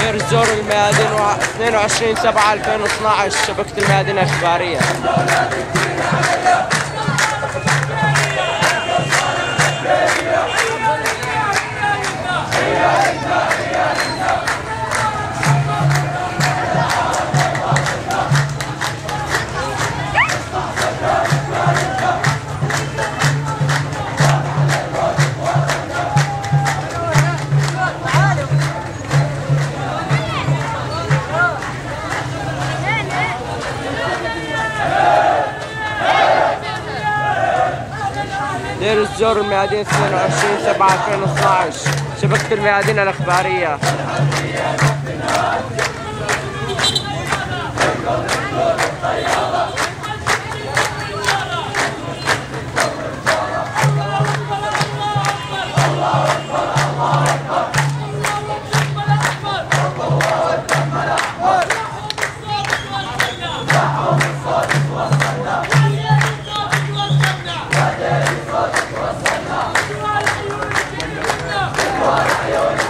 دير الزور الميادين 22 7 2012 شبكة الميادين الإخبارية دير الزور الميادين 22 7 2012 شبكة الميادين الإخبارية. Vai, vai.